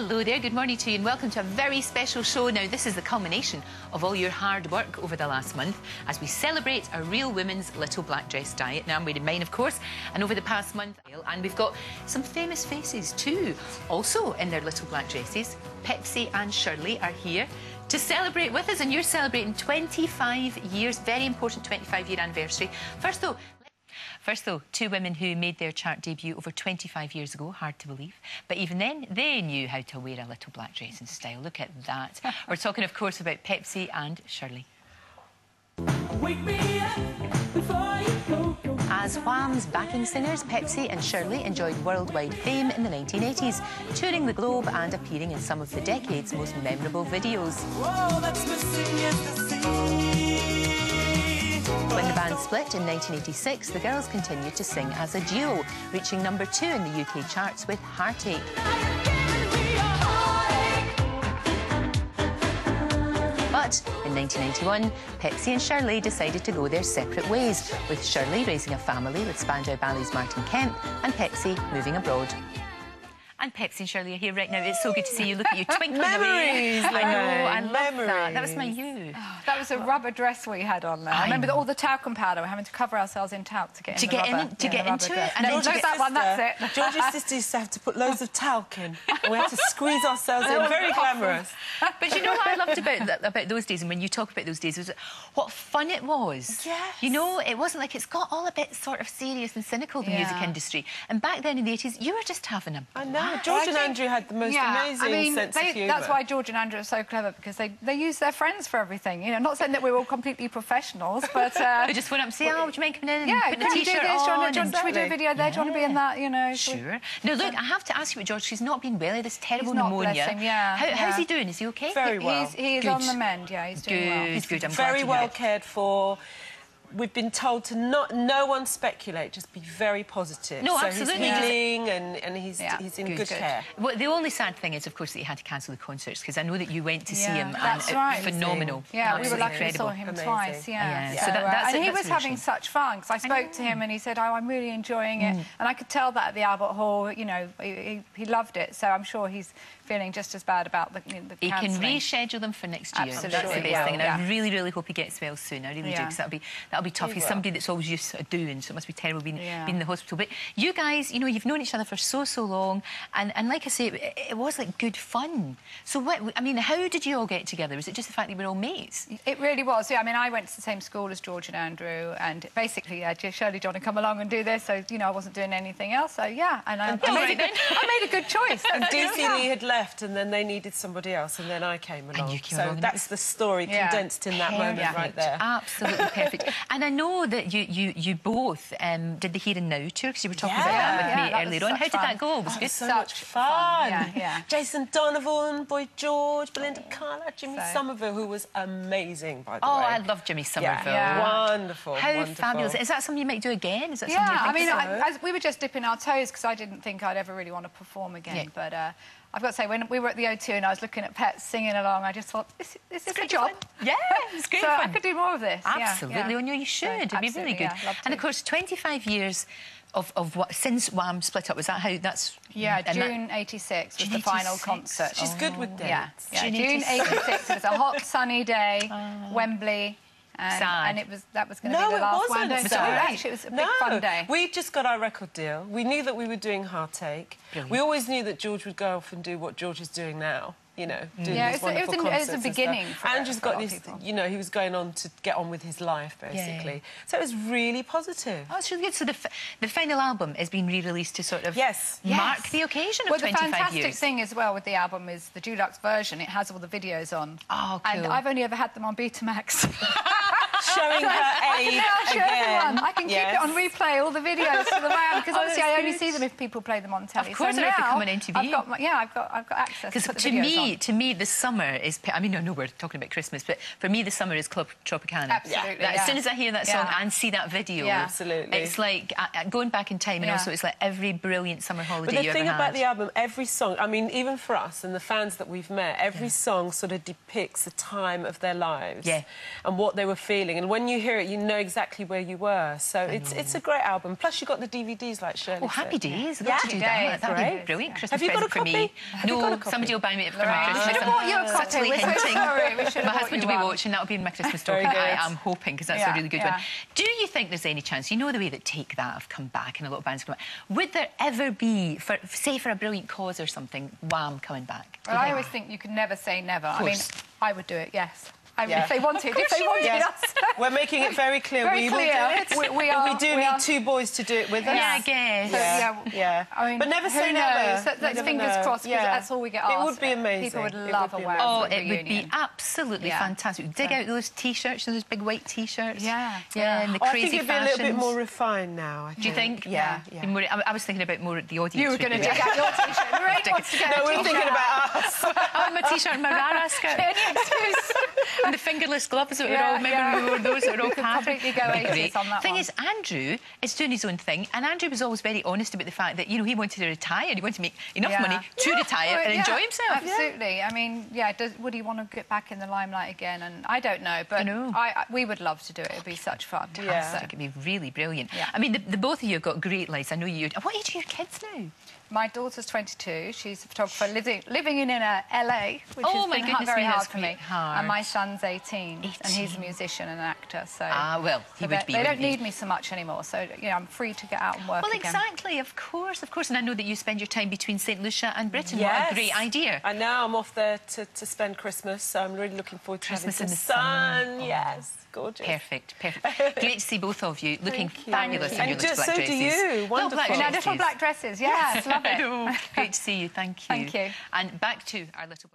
Hello there, good morning to you and welcome to a very special show. Now, this is the culmination of all your hard work over the last month as we celebrate a real women's little black dress diet. Now, I'm wearing mine, of course, and over the past month, and we've got some famous faces too, also in their little black dresses. Pepsi and Shirlie are here to celebrate with us, and you're celebrating 25 years, very important 25 year anniversary. First, though, First, though, two women who made their chart debut over 25 years ago, hard to believe. But even then, they knew how to wear a little black dress in style. Look at that. We're talking, of course, about Pepsi and Shirlie. As Wham's backing singers, Pepsi and Shirlie enjoyed worldwide fame in the 1980s, touring the globe and appearing in some of the decade's most memorable videos. When split in 1986, the girls continued to sing as a duo, reaching number two in the UK charts with Heartache. But in 1991, Pepsi and Shirlie decided to go their separate ways, with Shirlie raising a family with Spandau Ballet's Martin Kemp and Pepsi moving abroad. And Pepsi and Shirlie are here right now. It's so good to see you. Look at you twinkling Memories, away. I know. I love Memories. that. That was my you. Oh, that was a rubber dress we had on there. I, I remember all the talcum powder. We're having to cover ourselves in talc to get To in get the in rubber, it- to yeah, get the rubber into it, and No, then to don't that one. That's it. George's sister used to have to put loads of talc in. We had to squeeze ourselves in. Very glamorous. But you know what I loved about that, about those days, and when you talk about those days, was what fun it was. Yes. You know, it wasn't like it's got all a bit sort of serious and cynical the music industry. And back then in the eighties, you were just having a. I know. George and think- Andrew had the most yeah, amazing I mean, sense they, of humour. That's why George and Andrew are so clever because they, they use their friends for everything. You know, not saying that we're all completely professionals, but uh, They just went up and say, "Oh, would you mind coming in yeah, can a t-shirt this? Do you on?" want to, and- should we do a video there? Do you want to be in that? You know, should we- Sure. Now, look, I have to ask you about George. He's not been well. He this terrible He's not, bless pneumonia. him, yeah, How, How's he doing? Is he okay? Very well. He's, he is on the mend. Yeah, he's doing Good, well. He's good. I'm very well cared for. We've been told to not no one speculate, just be very positive. No, so absolutely. he's healing and, and he's Yeah. he's in Good. good, Good. care. Well, the only sad thing is, of course, that he had to cancel the concerts because I know that you went to see him. that's and right. Phenomenal. Yeah, we Absolutely were lucky incredible. we saw him Amazing. twice. Yeah, Yeah, so that- uh, that's and it, he that's was having shame. such fun because I spoke to him and he said, "Oh, I'm really enjoying it," and I could tell that at the Albert Hall. You know, he, he, he loved it. So I'm sure he's feeling just as bad about the, you know, the He can reschedule them for next year. Absolutely, That's the best thing. And I really, really hope he gets well soon. I really do, because that'll be that'll be tough. He's will. somebody that's always used to doing, so it must be terrible being, Yeah. being in the hospital. But you guys, you know, you've known each other for so, so long, and, and like I say, it, it was like good fun. So what? I mean, how did you all get together? Was it just the fact that you were all mates? It really was. Yeah, I mean, I went to the same school as George and Andrew, and basically, yeah, just Shirlie, John, and come along and do this. So you know, I wasn't doing anything else. So yeah, and I, I, made, right a good, I made a good choice. And Yeah. Dee C. Lee had left, and then they needed somebody else, and then I came along. you came so along that's the story Yeah. condensed in that moment right there. Absolutely perfect. and I know that you you, you both um, did the Here and Now tour because you were talking about that with Yeah, me that earlier on. How did fun. that go? It Was it good? so much fun. fun. Yeah, yeah. Jason Donovan, Boy George, Belinda Carlisle, Jimmy So- Somerville, who was amazing, by the Oh, way. Oh, I love Jimmy Somerville. Yeah. Wonderful. How wonderful. fabulous. Is that something you might do again? Is that Yeah, something I mean, I, as we were just dipping our toes because I didn't think I'd ever really want to perform again. Yeah. But uh, I've got to say, when we were at the O2 and I was looking at pets singing along, I just thought, this, this is a job. fun. Yeah, it's great so I could do more of this. Yeah, Absolutely. yeah. Oh, no, you should. So, It'd be really good. yeah, love and of course, 25 years of, of what since Wham split up. Was that how that's? Yeah, and June 86 was June the final 86. concert. She's good with oh, dates. Yeah, yeah. June June 86. 86. It was a hot, sunny day, oh. Wembley. And, Sad. and it was that was going to No, be the last wasn't. one. day. Was So it actually, it was a big no, fun day. we just got our record deal. We knew that we were doing Heartache. Brilliant. We always knew that George would go off and do what George is doing now. You know, mm. doing Yeah, these it's a- it was wonderful a- it was a concerts and beginning stuff. for- Andrew's for got this. people. You know, he was going on to get on with his life, basically. Yeah. So it was really positive. Oh, it's really good. So the, f- the final album has been re-released to sort of Yes. mark Yes. the occasion of well, the 25 fantastic years. thing as well with the album is the deluxe version. It has all the videos on. Oh, cool. And. I've only ever had them on Betamax. Showing her I can again. I can Yes. keep it on replay, all the videos for the round, because Oh, obviously that's I only good. see them if people play them on telly. Of course, so or if they now come on MTV. I've got my, yeah, I've got I've got access. Because to, put the to me, on. to me, the summer is. I mean, I know we're talking about Christmas, but for me, the summer is Club Tropicana. Absolutely, That- yeah. As soon as I hear that song Yeah. and see that video, Yeah. Absolutely. it's like uh, uh, going back in time, and Yeah. also it's like every brilliant summer holiday But the you thing ever about had. the album, every song, I mean, even for us and the fans that we've met, every song sort of depicts a time of their lives Yeah. and what they were feeling. feeling, and when you hear it, you know exactly where you were. So it's it's a great album. Plus, you got the DVDs like Shirlie. Oh, happy said. days. I've Yeah. got to do that. Happy days, That'd be great. brilliant. Christmas Have you got a present for me. copy? Have no, a copy? somebody will buy me it for my Lorraine, Christmas. we should have bought you a copy. Subtly We're so hinting. sorry. We should My husband will be one. watching. That'll be in my Christmas Very stocking. I am hoping because that's Yeah, a really good yeah. one. Do you think there's any chance? You know the way that Take That have come back and a lot of bands come back. Would there ever be, for say, for a brilliant cause or something, Wham coming back? Do Well, I always think you can never say never. I mean. I would do it, yes. I mean, Yeah. if they wanted, if they you wanted Yes. us. We're making it very clear Very we clear. will do it. We- we But are- we do we need are- two boys to do it with us. Yeah, I guess. So, Yeah. yeah, Yeah. I mean, But never who say knows? never. Let- You Let's never fingers know. crossed because Yeah. that's all we get asked. Oh, it would be amazing. People would love would a be Wham Oh, reunion. it would be absolutely Yeah. fantastic. Dig out those t-shirts and those big white t-shirts. Yeah, yeah, yeah. and the Oh, I crazy think it'd be a little bit more refined now. Do you think? Yeah. yeah. More, I, I was thinking about more at the audience. You were would going to be dig out your t-shirt. Lorraine wants to get No, we're thinking about us. I have my t-shirt and my Rara skirt. Any excuse. and the fingerless gloves that were all, remember yeah. we wore those that were all We could patterned? completely go That'd be 80s great. on that thing one. is, Andrew is doing his own thing, and Andrew was always very honest about the fact that, you know, he wanted to retire, he wanted to make enough Yeah. money to retire Well, and yeah, enjoy himself. Absolutely. I mean, yeah, does, would he want to get back in the limelight again? And I don't know, but I know. I, we would love to do it. It'd be such fun. Yeah. Fantastic. It'd be really brilliant. Yeah. I mean, the, the both of you have got great lives. I know you. What age are your kids now? My daughter's 22. She's a photographer living, living in uh, LA, which Oh, has my been ha- goodness very hard for me. hard. And my son's 18, and he's a musician and an actor. So Ah, well, he so would they, be, They wouldn't don't he? need me so much anymore. So you know, I'm free to get out and work Well, again. exactly, of course, of course. And I know that you spend your time between St. Lucia and Britain. What Yes. a great idea. And now I'm off there to, to spend Christmas, so I'm really looking forward to Christmas having in some the sun. sun. Oh. Yes, gorgeous. Perfect, perfect. Great to see both of you looking Thank you. fabulous in And your ju- little black so do dresses. you. Little Wonderful. black in our dresses. little black dresses. Yes, love it. Great to see you. Thank you. Thank you. And back to our little.